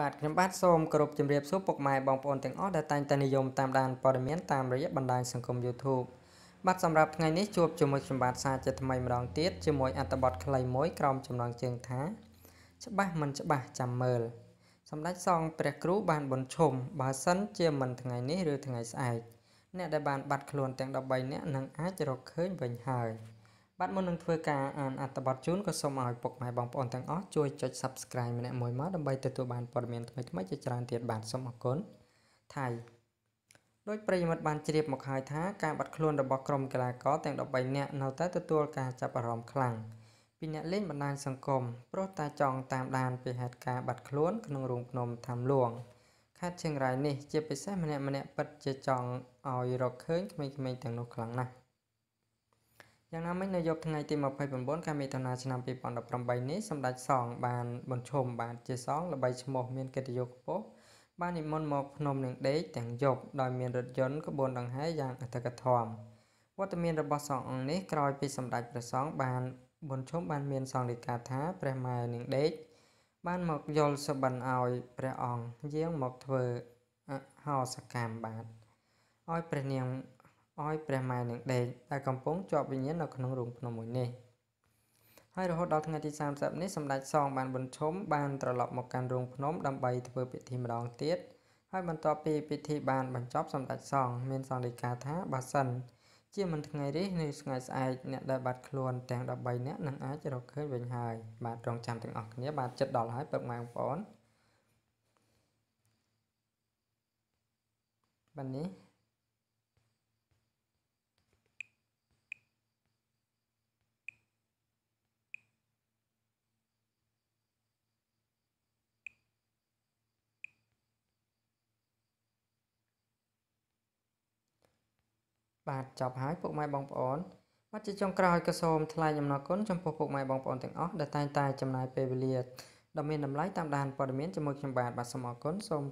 បាទខ្ញុំបាទសូមគោរពជម្រាបសួរពុកម៉ែបងប្អូនទាំងអស់ដែលតែងតែនិយមតាមដានព័ត៌មានតាមរយៈបណ្ដាញសង្គម YouTube បាទសម្រាប់ថ្ងៃនេះជួបជាមួយខ្ញុំបាទសាជាថ្មីម្ដងទៀតជាមួយអត្ថបទខ្លីមួយក្រោមចំណងជើងថាច្បាស់មិនច្បាស់ចាំមើលសម្ដេចសង្ឃព្រះគ្រូបានបនឈុំបើសិនជាមិនថ្ងៃនេះឬថ្ងៃស្អែកអ្នកដែលបានបាត់ខ្លួនទាំង13នាក់នឹងអាចរកឃើញវិញហើយ។ បាទមុននឹងធ្វើការអានអត្ថបទជូនក៏សូមឲ្យពុកម៉ែបងប្អូនទាំងអស់ជួយចុច Subscribe ម្នាក់មួយមកដើម្បីទទួលបានព័ត៌មានថ្មីៗជាច្រើនទៀតបាទសូមអរគុណថៃដោយប្រិយមិត្តបានជ្រាបមកហើយថាការបាត់ខ្លួនរបស់ក្រុមកីឡាករទាំង13នាក់នៅតែទទួលការចាប់អារម្មណ៍ខ្លាំងពីអ្នកលេងបណ្ដាញសង្គមព្រោះតែចង់តាមដានពីហេតុការណ៍បាត់ខ្លួនក្នុងរូងភ្នំថាំលួងខេត្តជើងរ៉ៃនេះជាពិសេសម្នាក់ម្នាក់ពិតជាចង់ឲ្យរកឃើញក្មេងៗទាំងនោះខ្លាំងណាស់ យ៉ាងណាមិញនៅយប់ថ្ងៃទី29ខែមិថុនាឆ្នាំ2018នេះសម្ដេចសង្ឃបានបញ្ឈមបាទជាសង្ឃល្បីឈ្មោះមានកិត្តិយសខ្ពស់បាននិមន្តមកភ្នំនឹងដេកទាំងយប់ដោយមានរថយន្តក្បួនដង្ហែយ៉ាងអធិកធមវត្តមានរបស់សង្ឃអង្គនេះក្រោយពីសម្ដេចព្រះសង្ឃបានបញ្ឈមបានមានសង្ឃដីកាថាព្រះម៉ែនឹងដេកបានមកយល់សបិនឲ្យព្រះអង្គយាងមកធ្វើអហោសកម្មបាទឲ្យព្រះនាង ឲ្យព្រះម៉ែនឹងដេកដែលកំពុងជាប់វិញ្ញាណនៅក្នុងរូងភ្នំមួយនេះហើយរហូតដល់ថ្ងៃទី30នេះសម្ដេចសងបានបញ្ឈមបានត្រឡប់មកកាន់រូងភ្នំដើម្បីធ្វើពិធីម្ដងទៀតហើយបន្ទាប់ពីពិធីបានបញ្ចប់សម្ដេចសងមានសង្ឃដីកាថាបើសិនជាមិនថ្ងៃនេះនៅថ្ងៃស្អែកអ្នកដែលបាត់ខ្លួនទាំង13នាក់នឹងអាចរកឃើញវិញហើយបាទរងចាំទាំងអស់គ្នាបាទចិត្តដល់ហើយពឹកម៉ែបងប្អូនបាទនេះ បាទចប់ហើយពុកម៉ែបងប្អូនបាទជាចុងក្រោយក៏សូមថ្លែងអំណរគុណចំពោះពុកម៉ែបងប្អូនទាំងអស់ដែលតែងតែចំណាយពេលវេលាដ៏មានតម្លៃតាមដានព័ត៌មានជាមួយខ្ញុំបាទបាទសូមអរគុណសូម